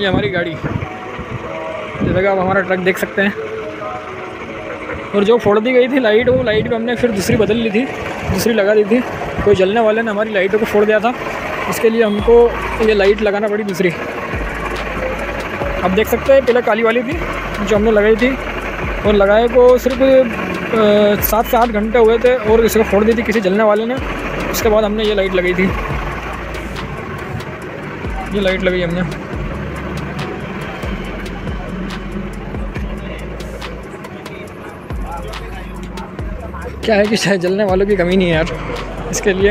ये हमारी गाड़ी। जैसा कि आप हमारा ट्रक देख सकते हैं। और जो फोड़ दी गई थी लाइट, वो लाइट भी हमने फिर दूसरी बदल ली थी, दूसरी लगा दी थी। कोई जलने वाले ने हमारी लाइटों को फोड़ दिया था। इसके लिए हमको ये लाइट लगाना पड़ी दूसरी। अब देख सकते हैं पहले काली वाली थी, जो हमने लगाई थी। और लगाए को सिर्फ़ सात से आठ घंटे हुए थे, और इसको फोड़ दी थी किसी जलने वाले ने। उसके बाद हमने ये लाइट लगाई थी। ये लाइट लगाई हमने। क्या है कि शायद जलने वालों की कमी नहीं है यार, इसके लिए।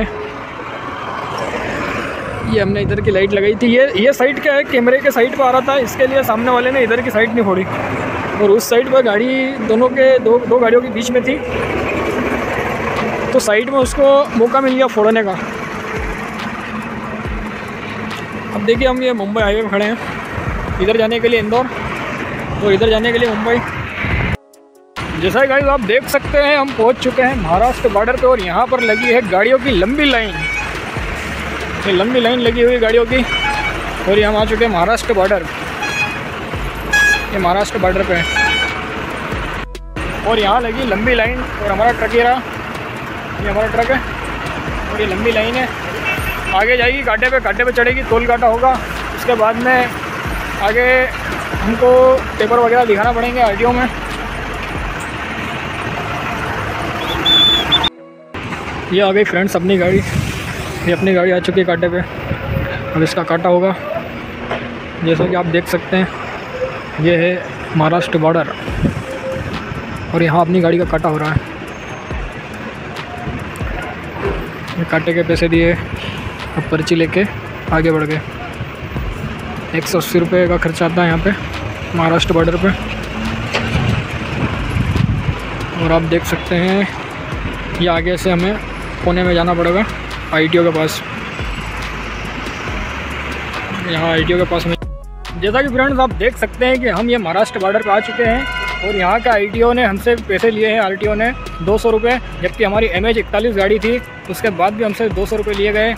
ये हमने इधर की लाइट लगाई थी। ये ये साइड क्या है? कैमरे के साइड पर आ रहा था, इसके लिए सामने वाले ने इधर की साइड नहीं फोड़ी। और उस साइड पर गाड़ी, दोनों के, दो दो गाड़ियों के बीच में थी। तो साइड में उसको मौका मिल गया फोड़ने का। अब देखिए हम ये मुंबई हाईवे पर खड़े हैं। इधर जाने के लिए इंदौर और इधर जाने के लिए मुंबई। जैसा गाइस आप देख सकते हैं, हम पहुँच चुके हैं महाराष्ट्र बॉर्डर पे और यहाँ पर लगी है गाड़ियों की लंबी लाइन ये लंबी लाइन लगी हुई गाड़ियों की और ये हम आ चुके हैं महाराष्ट्र बॉर्डर ये महाराष्ट्र बॉर्डर पे और यहाँ लगी लंबी लाइन और हमारा ट्रक ये रहा। ये हमारा ट्रक है और ये लंबी लाइन है। आगे जाएगी कांटे पे कांटे पे चढ़ेगी, टोल काटा होगा। उसके बाद में आगे हमको पेपर वगैरह दिखाना पड़ेंगे आर में। ये आ गई फ्रेंड्स अपनी गाड़ी। ये अपनी गाड़ी आ चुकी है कांटे पे। अब इसका काटा होगा। जैसा कि आप देख सकते हैं, ये है महाराष्ट्र बॉर्डर और यहाँ अपनी गाड़ी का काटा हो रहा है। काटे के पैसे दिए। अब पर्ची लेके आगे बढ़ गए। एक सौ अस्सी रुपये का खर्चा आता है यहाँ पे, महाराष्ट्र बॉर्डर पे। और आप देख सकते हैं, ये आगे से हमें पुणे में जाना पड़ेगा आईटीओ के पास। यहाँ आईटीओ के पास में जैसा कि फ्रेंड्स आप देख सकते हैं कि हम ये महाराष्ट्र बॉर्डर पर आ चुके हैं, और यहाँ का आईटीओ ने हमसे पैसे लिए हैं आरटीओ ने दो सौ जबकि हमारी एम एच इकतालीस गाड़ी थी, उसके बाद भी हमसे दो सौ लिए गए।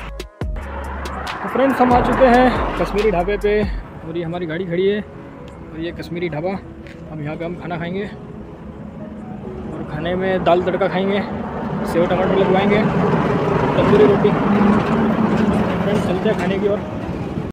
तो फ्रेंड्स हम आ चुके हैं कश्मीरी ढाबे पे और ये हमारी गाड़ी खड़ी है और ये कश्मीरी ढाबा। हम यहाँ पे हम खाना खाएँगे और खाने में दाल तड़का खाएँगे, सेव टमाटर लगवाएँगे तंदूरी रोटी। फ्रेंड्स चलते हैं खाने की ओर।